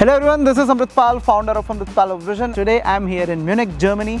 Hello everyone, this is Amratpal, founder of Amratpal of Vision. Today I'm here in Munich, Germany.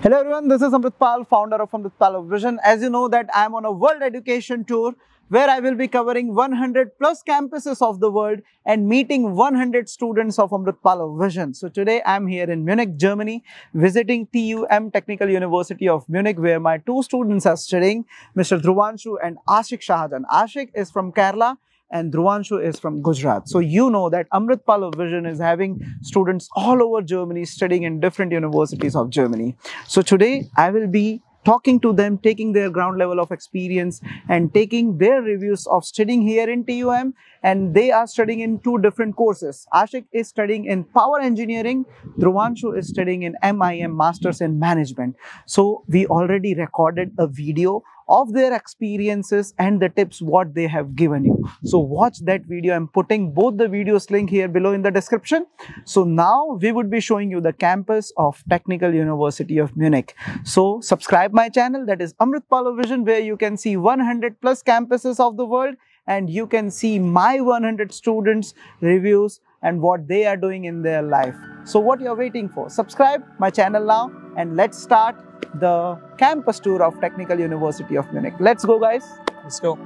Hello everyone, this is Amratpal, founder of Amratpal Vision. As you know that I am on a world education tour where I will be covering 100 plus campuses of the world and meeting 100 students of Amratpal Vision. So today I am here in Munich, Germany, visiting TUM Technical University of Munich where my two students are studying, Mr. Dhruvanshu and Ashik Shahajan. Ashik is from Kerala and Dhruvanshu is from Gujarat. So you know that Amratpal of Vision is having students all over Germany studying in different universities of Germany. So today I will be talking to them, taking their ground level of experience and taking their reviews of studying here in TUM and they are studying in two different courses. Ashik is studying in power engineering, Dhruvanshu is studying in MIM Masters in Management. So we already recorded a video of their experiences and the tips what they have given you. So watch that video. I'm putting both the videos link here below in the description. So now we would be showing you the campus of Technical University of Munich. So subscribe my channel that is Amratpal of Vision where you can see 100 plus campuses of the world and you can see my 100 students reviews and what they are doing in their life. So what you're waiting for? Subscribe my channel now and let's start the campus tour of Technical University of Munich. Let's go guys. Let's go.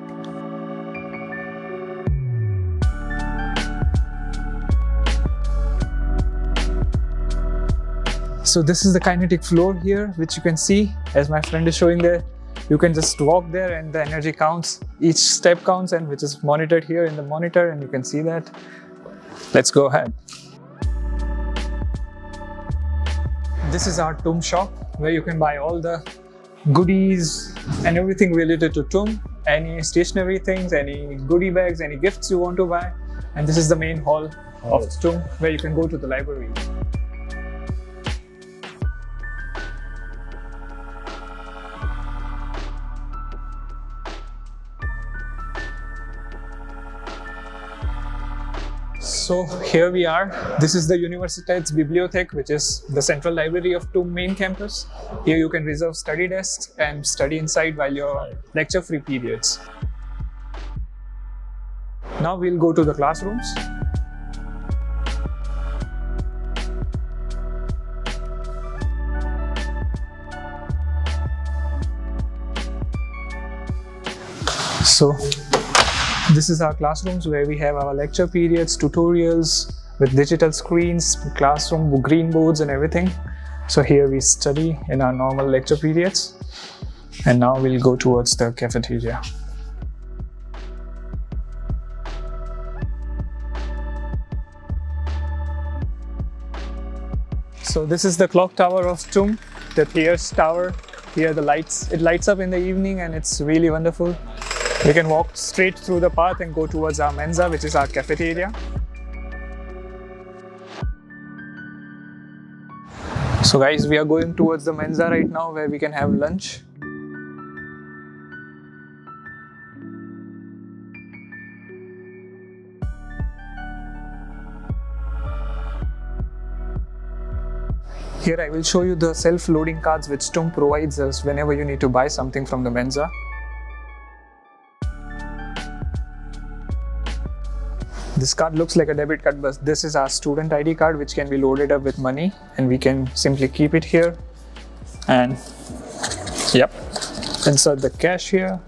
So this is the kinetic floor here, which you can see as my friend is showing there. You can just walk there and the energy counts. Each step counts and which is monitored here in the monitor and you can see that. Let's go ahead. This is our TUM shop where you can buy all the goodies and everything related to TUM. any stationery things, any goodie bags, any gifts you want to buy. And this is the main hall of TUM where you can go to the library. So here we are. This is the Universitäts Bibliothek, which is the central library of TUM main campus. Here you can reserve study desks and study inside while your lecture-free periods. Now we'll go to the classrooms. So this is our classrooms where we have our lecture periods, tutorials with digital screens, classroom green boards and everything. So here we study in our normal lecture periods. And now we'll go towards the cafeteria. So this is the clock tower of TUM, the Thiersch Tower. Here the lights, it lights up in the evening and it's really wonderful. We can walk straight through the path and go towards our Mensa, which is our cafeteria. So guys, we are going towards the Mensa right now where we can have lunch. Here I will show you the self-loading cards which TUM provides us whenever you need to buy something from the Mensa. This card looks like a debit card, but this is our student ID card which can be loaded up with money and we can simply keep it here and yep, insert the cash here.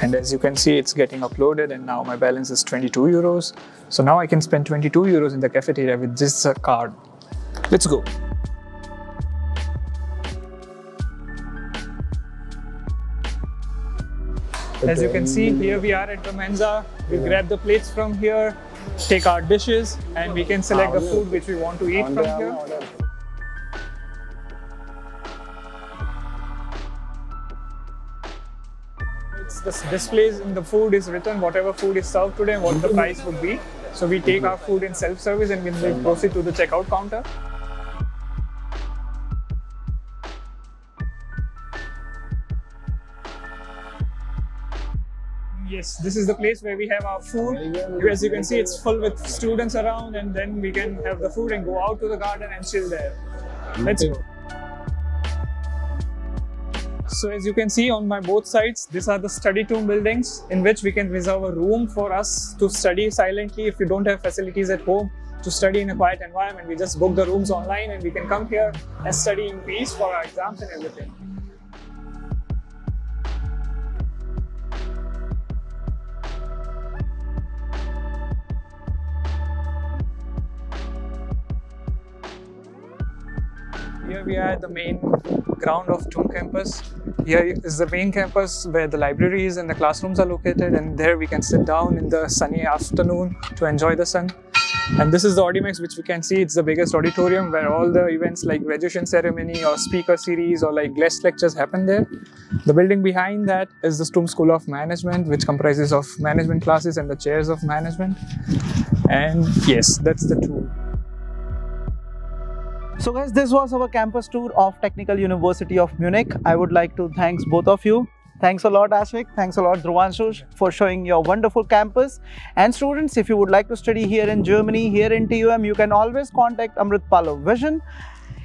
And as you can see, it's getting uploaded and now my balance is 22 euros. So now I can spend 22 euros in the cafeteria with this uh, card. Let's go. As you can see, here we are at the Mensa. We grab the plates from here, take our dishes, and we can select the food which we want to eat from here. It's the displays in the food is written whatever food is served today and what the price would be. So we take our food in self-service and we proceed to the checkout counter. Yes, this is the place where we have our food. As you can see, it's full with students around, and then we can have the food and go out to the garden and chill there. Let's go. So as you can see on my both sides, these are the study TUM buildings in which we can reserve a room for us to study silently if you don't have facilities at home to study in a quiet environment. We just book the rooms online and we can come here and study in peace for our exams and everything. Here we are at the main ground of TUM campus. Here is the main campus where the libraries and the classrooms are located and there we can sit down in the sunny afternoon to enjoy the sun. And this is the Audimax which we can see it's the biggest auditorium where all the events like graduation ceremony or speaker series or like guest lectures happen there. The building behind that is the TUM School of Management which comprises of management classes and the chairs of management. And yes, that's the tour. So guys, this was our campus tour of Technical University of Munich. I would like to thanks both of you. Thanks a lot Ashvik, thanks a lot Dhruvanshu for showing your wonderful campus. And students, if you would like to study here in Germany, here in TUM, you can always contact Amratpal A Vision.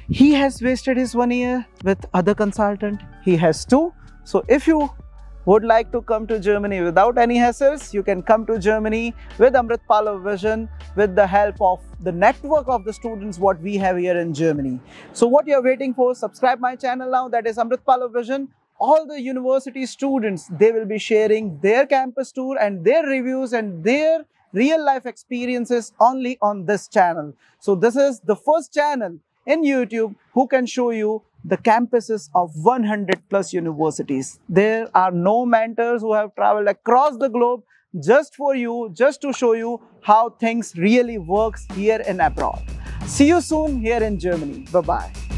He has wasted his one year with other consultant. He has two. So if you would like to come to Germany without any hassles, you can come to Germany with Amratpal A Vision with the help of the network of the students what we have here in Germany. So what you're waiting for, subscribe my channel now that is Amratpal A Vision. All the university students, they will be sharing their campus tour and their reviews and their real life experiences only on this channel. So this is the first channel in YouTube who can show you the campuses of 100 plus universities. There are no mentors who have traveled across the globe just for you, just to show you how things really works here in abroad. See you soon here in Germany. Bye-bye.